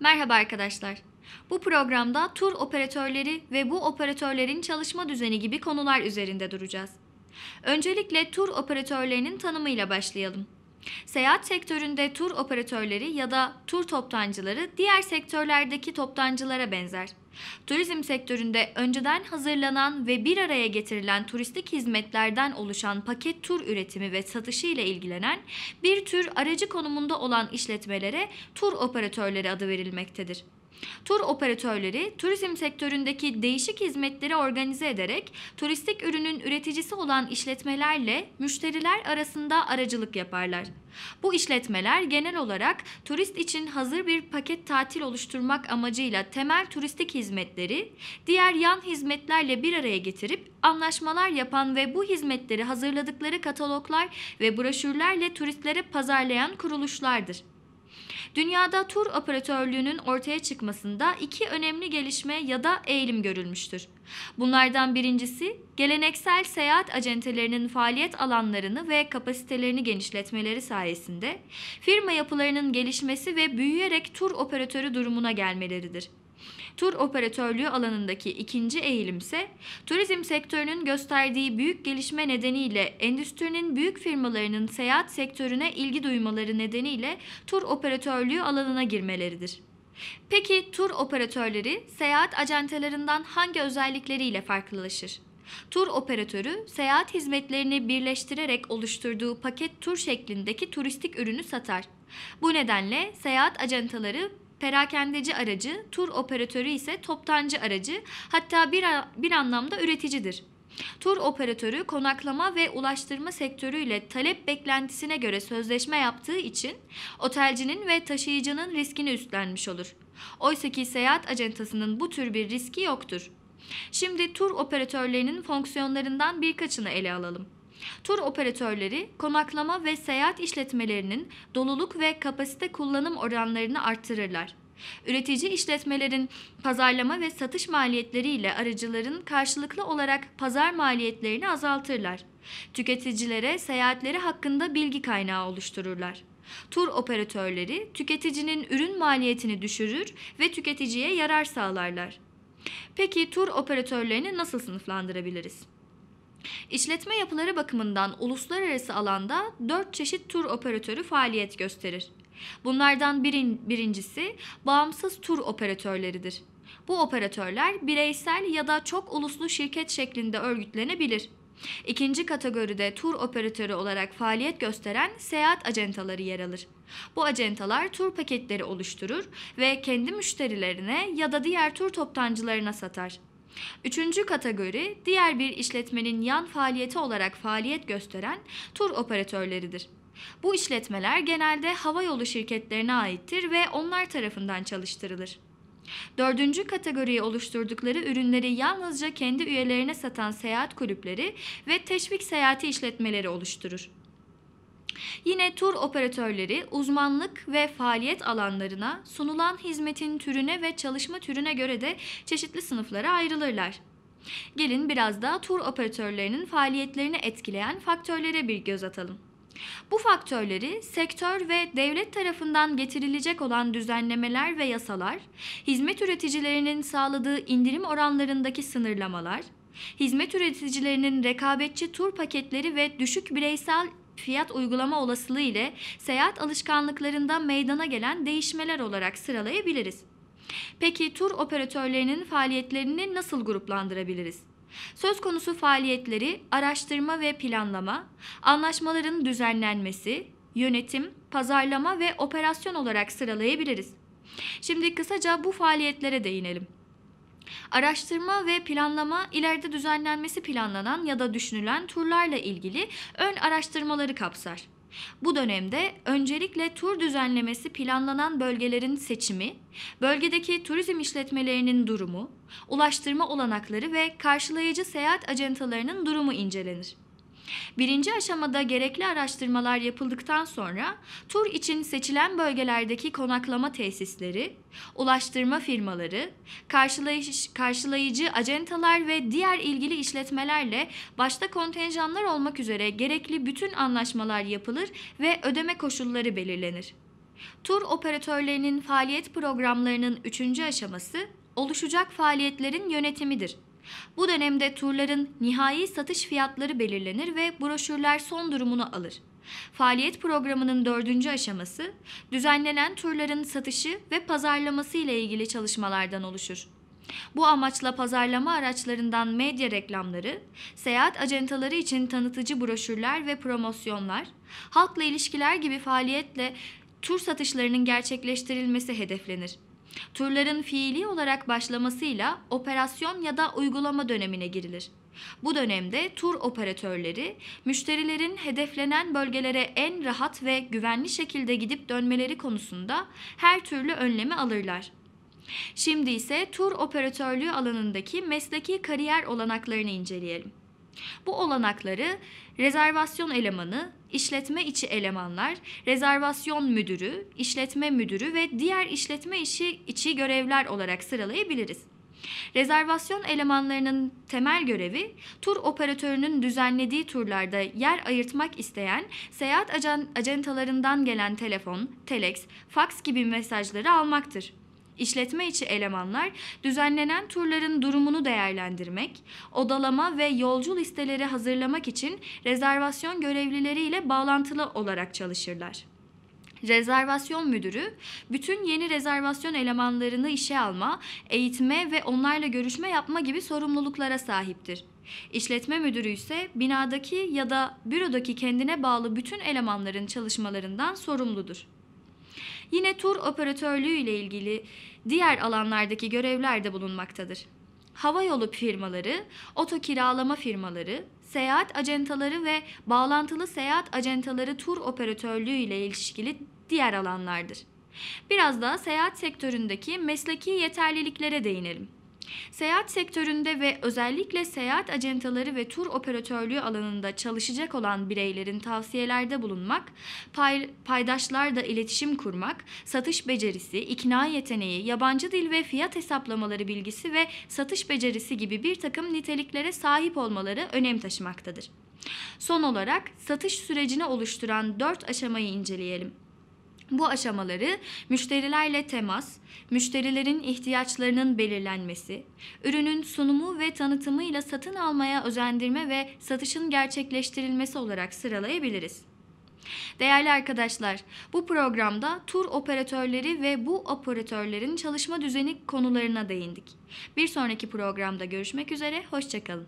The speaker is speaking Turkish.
Merhaba arkadaşlar. Bu programda tur operatörleri ve bu operatörlerin çalışma düzeni gibi konular üzerinde duracağız. Öncelikle tur operatörlerinin tanımıyla başlayalım. Seyahat sektöründe tur operatörleri ya da tur toptancıları diğer sektörlerdeki toptancılara benzer. Turizm sektöründe önceden hazırlanan ve bir araya getirilen turistik hizmetlerden oluşan paket tur üretimi ve satışı ile ilgilenen bir tür aracı konumunda olan işletmelere tur operatörleri adı verilmektedir. Tur operatörleri turizm sektöründeki değişik hizmetleri organize ederek turistik ürünün üreticisi olan işletmelerle müşteriler arasında aracılık yaparlar. Bu işletmeler genel olarak turist için hazır bir paket tatil oluşturmak amacıyla temel turistik hizmetleri diğer yan hizmetlerle bir araya getirip anlaşmalar yapan ve bu hizmetleri hazırladıkları kataloglar ve broşürlerle turistlere pazarlayan kuruluşlardır. Dünyada tur operatörlüğünün ortaya çıkmasında iki önemli gelişme ya da eğilim görülmüştür. Bunlardan birincisi geleneksel seyahat acentelerinin faaliyet alanlarını ve kapasitelerini genişletmeleri sayesinde firma yapılarının gelişmesi ve büyüyerek tur operatörü durumuna gelmeleridir. Tur operatörlüğü alanındaki ikinci eğilim ise turizm sektörünün gösterdiği büyük gelişme nedeniyle endüstrinin büyük firmalarının seyahat sektörüne ilgi duymaları nedeniyle tur operatörlüğü alanına girmeleridir. Peki tur operatörleri seyahat acentelerinden hangi özellikleriyle farklılaşır? Tur operatörü seyahat hizmetlerini birleştirerek oluşturduğu paket tur şeklindeki turistik ürünü satar. Bu nedenle seyahat acentaları perakendeci aracı, tur operatörü ise toptancı aracı, hatta bir, bir anlamda üreticidir. Tur operatörü konaklama ve ulaştırma sektörüyle talep beklentisine göre sözleşme yaptığı için otelcinin ve taşıyıcının riskini üstlenmiş olur. Oysa ki seyahat acentasının bu tür bir riski yoktur. Şimdi tur operatörlerinin fonksiyonlarından birkaçını ele alalım. Tur operatörleri konaklama ve seyahat işletmelerinin doluluk ve kapasite kullanım oranlarını arttırırlar. Üretici işletmelerin pazarlama ve satış maliyetleri ile aracıların karşılıklı olarak pazar maliyetlerini azaltırlar. Tüketicilere seyahatleri hakkında bilgi kaynağı oluştururlar. Tur operatörleri tüketicinin ürün maliyetini düşürür ve tüketiciye yarar sağlarlar. Peki tur operatörlerini nasıl sınıflandırabiliriz? İşletme yapıları bakımından uluslararası alanda 4 çeşit tur operatörü faaliyet gösterir. Bunlardan birin, birincisi bağımsız tur operatörleridir. Bu operatörler bireysel ya da çok uluslu şirket şeklinde örgütlenebilir. İkinci kategoride tur operatörü olarak faaliyet gösteren seyahat acentaları yer alır. Bu acentalar tur paketleri oluşturur ve kendi müşterilerine ya da diğer tur toptancılarına satar. Üçüncü kategori diğer bir işletmenin yan faaliyeti olarak faaliyet gösteren tur operatörleridir. Bu işletmeler genelde havayolu şirketlerine aittir ve onlar tarafından çalıştırılır. Dördüncü kategoriyi oluşturdukları ürünleri yalnızca kendi üyelerine satan seyahat kulüpleri ve teşvik seyahati işletmeleri oluşturur. Yine tur operatörleri uzmanlık ve faaliyet alanlarına, sunulan hizmetin türüne ve çalışma türüne göre de çeşitli sınıflara ayrılırlar. Gelin biraz daha tur operatörlerinin faaliyetlerini etkileyen faktörlere bir göz atalım. Bu faktörleri sektör ve devlet tarafından getirilecek olan düzenlemeler ve yasalar, hizmet üreticilerinin sağladığı indirim oranlarındaki sınırlamalar, hizmet üreticilerinin rekabetçi tur paketleri ve düşük bireysel fiyat uygulama olasılığı ile seyahat alışkanlıklarında meydana gelen değişmeler olarak sıralayabiliriz. Peki tur operatörlerinin faaliyetlerini nasıl gruplandırabiliriz? Söz konusu faaliyetleri araştırma ve planlama, anlaşmaların düzenlenmesi, yönetim, pazarlama ve operasyon olarak sıralayabiliriz. Şimdi kısaca bu faaliyetlere değinelim. Araştırma ve planlama ileride düzenlenmesi planlanan ya da düşünülen turlarla ilgili ön araştırmaları kapsar. Bu dönemde öncelikle tur düzenlemesi planlanan bölgelerin seçimi, bölgedeki turizm işletmelerinin durumu, ulaştırma olanakları ve karşılayıcı seyahat acentalarının durumu incelenir. Birinci aşamada gerekli araştırmalar yapıldıktan sonra tur için seçilen bölgelerdeki konaklama tesisleri, ulaştırma firmaları, karşılayıcı, karşılayıcı acentalar ve diğer ilgili işletmelerle başta kontenjanlar olmak üzere gerekli bütün anlaşmalar yapılır ve ödeme koşulları belirlenir. Tur operatörlerinin faaliyet programlarının üçüncü aşaması oluşacak faaliyetlerin yönetimidir. Bu dönemde turların nihai satış fiyatları belirlenir ve broşürler son durumunu alır. Faaliyet programının dördüncü aşaması düzenlenen turların satışı ve pazarlaması ile ilgili çalışmalardan oluşur. Bu amaçla pazarlama araçlarından medya reklamları, seyahat acentaları için tanıtıcı broşürler ve promosyonlar, halkla ilişkiler gibi faaliyetle tur satışlarının gerçekleştirilmesi hedeflenir. Turların fiili olarak başlamasıyla operasyon ya da uygulama dönemine girilir. Bu dönemde tur operatörleri müşterilerin hedeflenen bölgelere en rahat ve güvenli şekilde gidip dönmeleri konusunda her türlü önlemi alırlar. Şimdi ise tur operatörlüğü alanındaki mesleki kariyer olanaklarını inceleyelim. Bu olanakları rezervasyon elemanı, işletme içi elemanlar, rezervasyon müdürü, işletme müdürü ve diğer işletme işi içi görevler olarak sıralayabiliriz. Rezervasyon elemanlarının temel görevi tur operatörünün düzenlediği turlarda yer ayırtmak isteyen seyahat ajan, acentalarından gelen telefon, telex, fax gibi mesajları almaktır. İşletme içi elemanlar düzenlenen turların durumunu değerlendirmek, odalama ve yolcu listeleri hazırlamak için rezervasyon görevlileriyle bağlantılı olarak çalışırlar. Rezervasyon müdürü bütün yeni rezervasyon elemanlarını işe alma, eğitme ve onlarla görüşme yapma gibi sorumluluklara sahiptir. İşletme müdürü ise binadaki ya da bürodaki kendine bağlı bütün elemanların çalışmalarından sorumludur. Yine tur operatörlüğü ile ilgili diğer alanlardaki görevler de bulunmaktadır. Havayolu firmaları, oto kiralama firmaları, seyahat acentaları ve bağlantılı seyahat acentaları tur operatörlüğü ile ilişkili diğer alanlardır. Biraz daha seyahat sektöründeki mesleki yeterliliklere değinelim. Seyahat sektöründe ve özellikle seyahat acentaları ve tur operatörlüğü alanında çalışacak olan bireylerin tavsiyelerde bulunmak, pay, paydaşlarla iletişim kurmak, satış becerisi, ikna yeteneği, yabancı dil ve fiyat hesaplamaları bilgisi ve satış becerisi gibi bir takım niteliklere sahip olmaları önem taşımaktadır. Son olarak satış sürecini oluşturan dört aşamayı inceleyelim. Bu aşamaları müşterilerle temas, müşterilerin ihtiyaçlarının belirlenmesi, ürünün sunumu ve tanıtımıyla satın almaya özendirme ve satışın gerçekleştirilmesi olarak sıralayabiliriz. Değerli arkadaşlar, bu programda tur operatörleri ve bu operatörlerin çalışma düzeni konularına değindik. Bir sonraki programda görüşmek üzere, hoşçakalın.